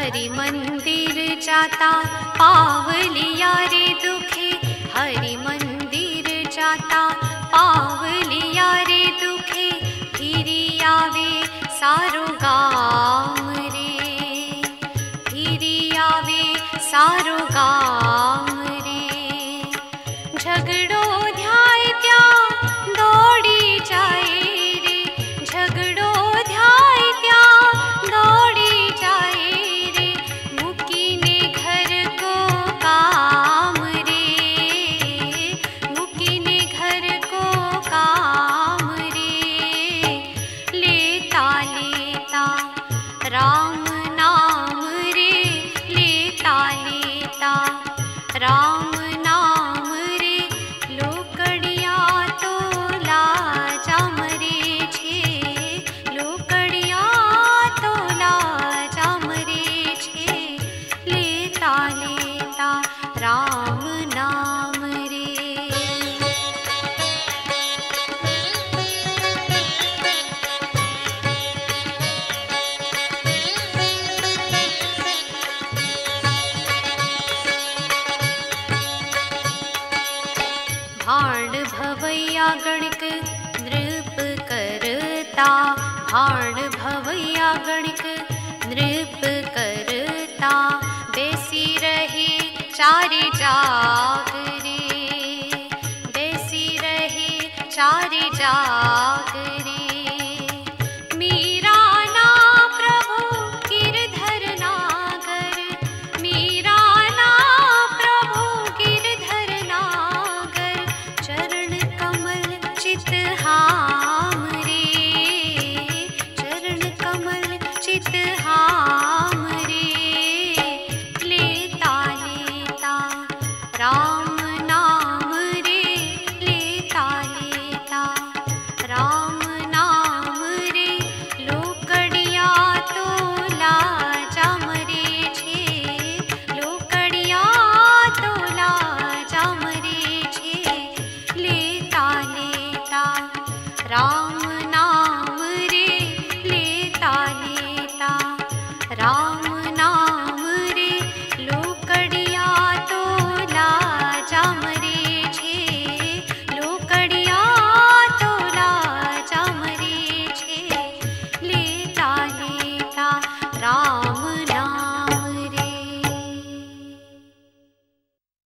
हरि मन्दिर जाता पावलिया रे दुखे। हरि मन्दिर जाता पावलिया रे दुखे। फिरि आवे सारो गाम रे। फिरि आवे सारो गणिक नृप करता हाण भवैया गणिक नृप करता। बेसी रही चारी जाग